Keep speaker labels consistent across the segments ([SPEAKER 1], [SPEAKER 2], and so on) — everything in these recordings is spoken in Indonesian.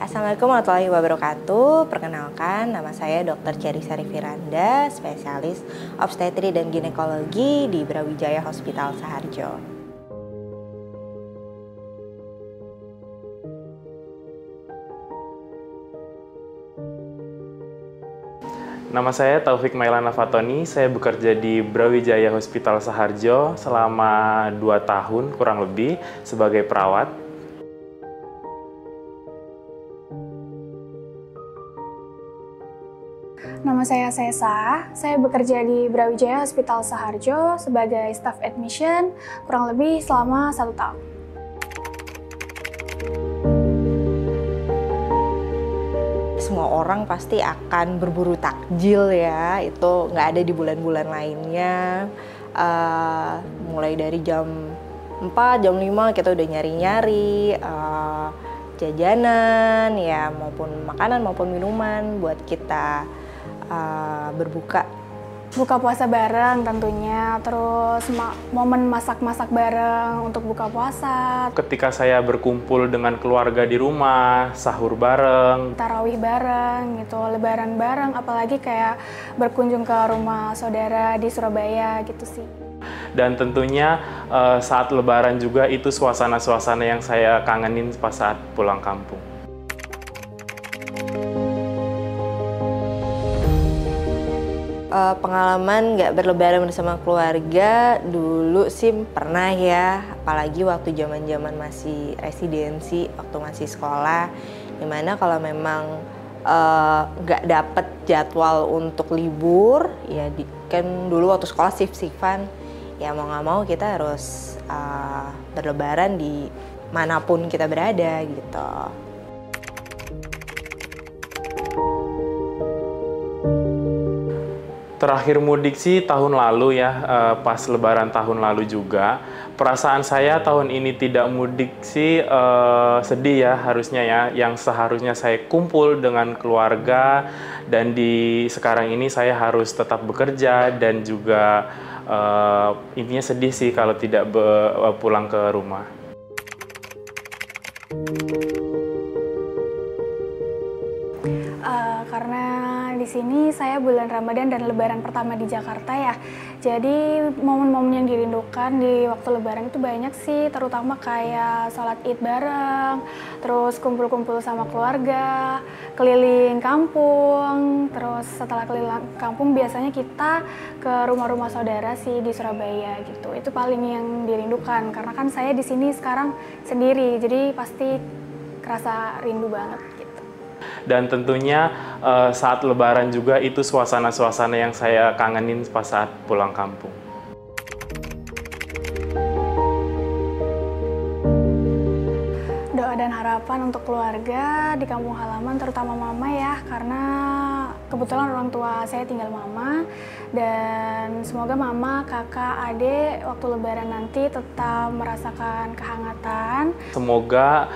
[SPEAKER 1] Assalamualaikum warahmatullahi wabarakatuh. Perkenalkan, nama saya Dr. Cherry Sari Firanda, spesialis obstetri dan ginekologi di Brawijaya Hospital Saharjo.
[SPEAKER 2] Nama saya Taufik Mailana Fatoni, saya bekerja di Brawijaya Hospital Saharjo selama 2 tahun kurang lebih sebagai perawat.
[SPEAKER 3] Nama saya Sesa, saya bekerja di Brawijaya Hospital Saharjo sebagai staff admission kurang lebih selama satu tahun.
[SPEAKER 1] Semua orang pasti akan berburu takjil ya, itu nggak ada di bulan-bulan lainnya. Uh, mulai dari jam 4, jam 5 kita udah nyari-nyari uh, jajanan ya maupun makanan maupun minuman buat kita uh, berbuka.
[SPEAKER 3] Buka puasa bareng tentunya terus ma momen masak-masak bareng untuk buka puasa.
[SPEAKER 2] Ketika saya berkumpul dengan keluarga di rumah sahur bareng.
[SPEAKER 3] Tarawih bareng gitu lebaran bareng apalagi kayak berkunjung ke rumah saudara di Surabaya gitu sih.
[SPEAKER 2] Dan tentunya uh, saat lebaran juga itu suasana-suasana yang saya kangenin pas saat pulang kampung
[SPEAKER 1] uh, pengalaman nggak berlebaran bersama keluarga dulu sih pernah ya apalagi waktu zaman zaman masih residensi waktu masih sekolah di mana kalau memang eh, nggak uh, dapet jadwal untuk libur ya di, kan dulu waktu sekolah shift shiftan ya mau nggak mau kita harus uh, berlebaran di mana pun kita berada gitu.
[SPEAKER 2] Terakhir mudik sih tahun lalu ya, uh, pas lebaran tahun lalu juga. Perasaan saya tahun ini tidak mudik sih uh, sedih ya harusnya ya, yang seharusnya saya kumpul dengan keluarga dan di sekarang ini saya harus tetap bekerja dan juga uh, intinya sedih sih kalau tidak uh, pulang ke rumah.
[SPEAKER 3] Sini saya bulan Ramadan dan Lebaran pertama di Jakarta ya. Jadi momen-momen yang dirindukan di waktu Lebaran itu banyak sih, terutama kayak sholat id bareng, terus kumpul-kumpul sama keluarga, keliling kampung, terus setelah keliling kampung biasanya kita ke rumah-rumah saudara sih di Surabaya gitu. Itu paling yang dirindukan karena kan saya di sini sekarang sendiri, jadi pasti kerasa rindu banget
[SPEAKER 2] dan tentunya uh, saat lebaran juga itu suasana-suasana yang saya kangenin pas saat pulang kampung.
[SPEAKER 3] Harapan untuk keluarga di kampung halaman terutama mama ya karena kebetulan orang tua saya tinggal mama dan semoga mama, kakak, adik waktu lebaran nanti tetap merasakan kehangatan.
[SPEAKER 2] Semoga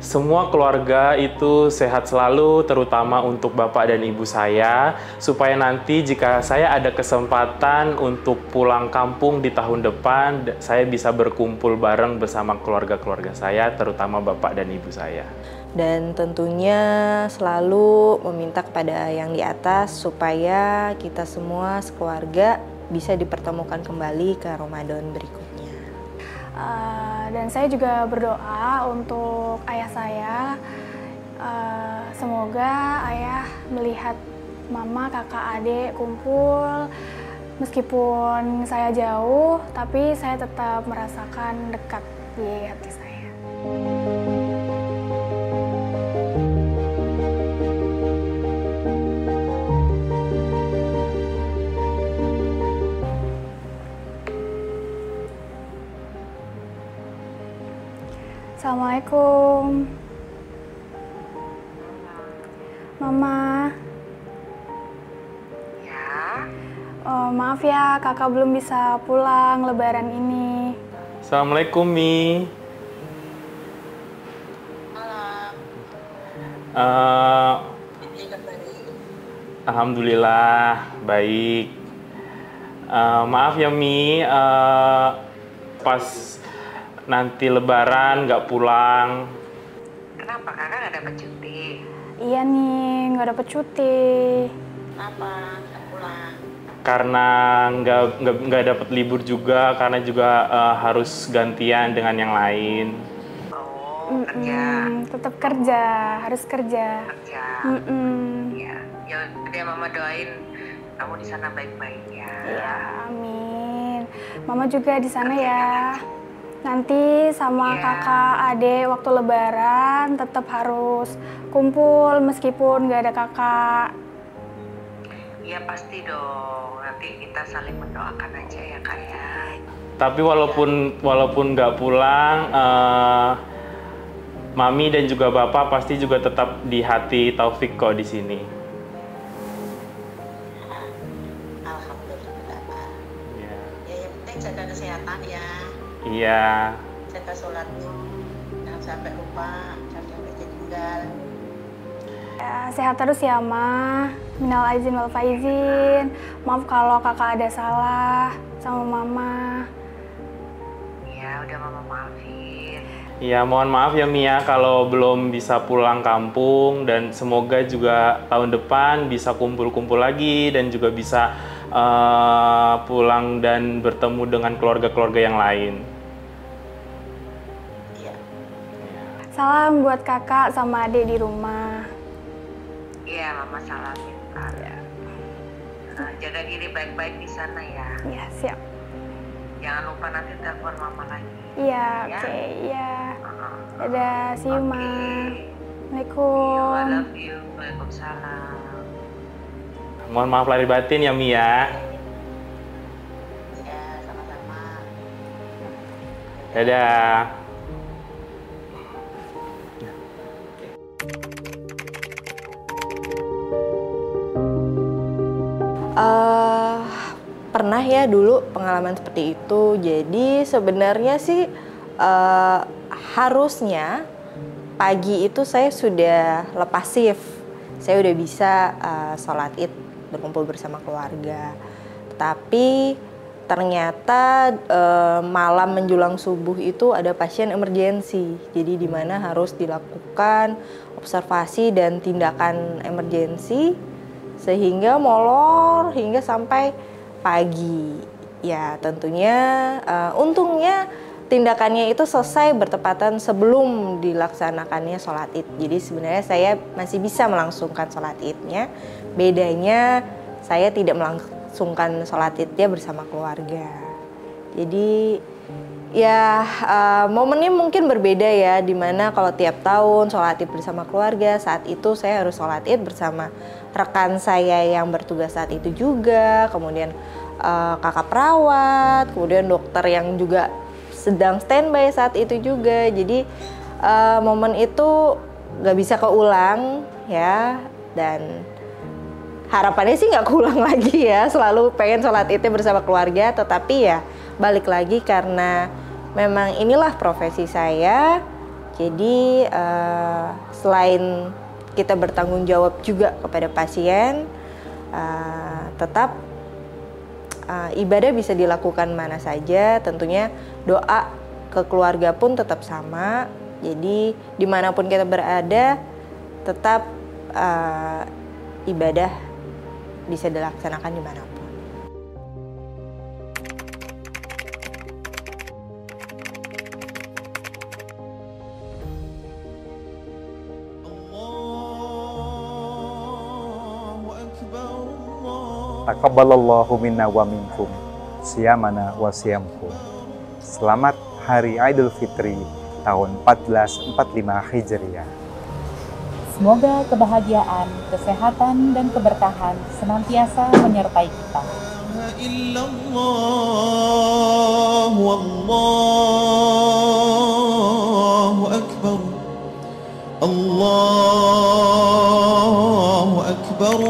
[SPEAKER 2] semua keluarga itu sehat selalu, terutama untuk bapak dan ibu saya, supaya nanti jika saya ada kesempatan untuk pulang kampung di tahun depan, saya bisa berkumpul bareng bersama keluarga-keluarga saya, terutama bapak dan ibu saya.
[SPEAKER 1] Dan tentunya selalu meminta kepada yang di atas supaya kita semua sekeluarga bisa dipertemukan kembali ke Ramadan berikutnya.
[SPEAKER 3] Uh, dan saya juga berdoa untuk ayah saya. Uh, semoga ayah melihat mama, kakak, adik kumpul. Meskipun saya jauh, tapi saya tetap merasakan dekat di hati saya. Assalamualaikum. Mama.
[SPEAKER 4] Ya.
[SPEAKER 3] Oh, maaf ya, kakak belum bisa pulang lebaran ini.
[SPEAKER 2] Assalamualaikum, Mi.
[SPEAKER 4] Malam.
[SPEAKER 2] Uh, Alhamdulillah, baik. Uh, maaf ya, Mi. Uh, pas nanti lebaran nggak pulang.
[SPEAKER 4] Kenapa kakak nggak dapat cuti?
[SPEAKER 3] iya nih, nggak dapet cuti.
[SPEAKER 4] Kenapa nggak pulang?
[SPEAKER 2] Karena nggak nggak nggak dapat libur juga, karena juga eh, harus gantian dengan yang lain.
[SPEAKER 4] Oh, kerja.
[SPEAKER 3] Mm, tetap kerja, harus kerja.
[SPEAKER 4] Kerja.
[SPEAKER 3] Mm-mm.
[SPEAKER 4] Ya, ya udah mama doain kamu di sana baik-baik ya.
[SPEAKER 3] Iya, amin. Mama juga di sana ya. Nanti sama
[SPEAKER 4] Iya.
[SPEAKER 3] kakak, adik waktu lebaran tetap harus kumpul meskipun nggak ada kakak.
[SPEAKER 4] Iya pasti dong. Nanti kita saling mendoakan aja ya kak ya.
[SPEAKER 2] Tapi walaupun walaupun nggak pulang, eh, mami dan juga bapak pasti juga tetap di hati Taufik kok di sini. Iya.
[SPEAKER 4] Jaga sholatnya. Jangan sampai lupa. Jangan sampai ketinggal.
[SPEAKER 3] Ya, sehat terus ya, Ma. Minal aizin wal faizin. Maaf kalau kakak ada salah sama mama.
[SPEAKER 4] Ya udah mama maafin.
[SPEAKER 2] Ya mohon maaf ya Mia kalau belum bisa pulang kampung dan semoga juga tahun depan bisa kumpul-kumpul lagi dan juga bisa eh, pulang dan bertemu dengan keluarga-keluarga yang lain.
[SPEAKER 3] Salam buat kakak sama adik di rumah.
[SPEAKER 4] Iya mama salamin Pak. Eh, jaga diri baik-baik di sana ya.
[SPEAKER 3] Ya, siap.
[SPEAKER 4] Jangan lupa nanti telepon mama lagi.
[SPEAKER 3] Iya,
[SPEAKER 4] Ya.
[SPEAKER 3] oke, iya.
[SPEAKER 4] Uh-uh.
[SPEAKER 3] Dadah, see you, Ma.
[SPEAKER 4] Oke.
[SPEAKER 3] Assalamualaikum.
[SPEAKER 4] I love you. Waalaikumsalam.
[SPEAKER 2] Mohon maaf lahir batin ya Mia.
[SPEAKER 4] Ya, sama-sama.
[SPEAKER 2] Dadah.
[SPEAKER 1] Pernah ya dulu pengalaman seperti itu. Jadi sebenarnya sih eh, harusnya pagi itu saya sudah lepas shift. Saya udah bisa eh, sholat id berkumpul bersama keluarga. Tapi ternyata eh, malam menjelang subuh itu ada pasien emergensi. Jadi di mana harus dilakukan observasi dan tindakan emergensi sehingga molor hingga sampai pagi. Ya, tentunya eh, untungnya tindakannya itu selesai bertepatan sebelum dilaksanakannya sholat id. Jadi sebenarnya saya masih bisa melangsungkan sholat idnya. Bedanya saya tidak melangsungkan sholat idnya bersama keluarga. Jadi ya eh, momennya mungkin berbeda ya di mana kalau tiap tahun sholat id bersama keluarga saat itu saya harus sholat id bersama rekan saya yang bertugas saat itu juga kemudian eh, kakak perawat kemudian dokter yang juga sedang standby saat itu juga. Jadi eh, momen itu nggak bisa keulang ya dan harapannya sih nggak keulang lagi ya selalu pengen sholat itu bersama keluarga tetapi ya balik lagi karena memang inilah profesi saya. Jadi eh, selain kita bertanggung jawab juga kepada pasien eh, tetap eh, ibadah bisa dilakukan mana saja. Tentunya doa ke keluarga pun tetap sama. Jadi di mana pun kita berada tetap eh, ibadah bisa dilaksanakan di mana pun.
[SPEAKER 5] Taqabbalallahu minna wa minkum siyamana wa siyamkum. Selamat Hari Idul Fitri tahun 1445 Hijriah.
[SPEAKER 6] Semoga kebahagiaan, kesehatan, dan keberkahan senantiasa menyertai kita.
[SPEAKER 7] Allahu Akbar Allahu Akbar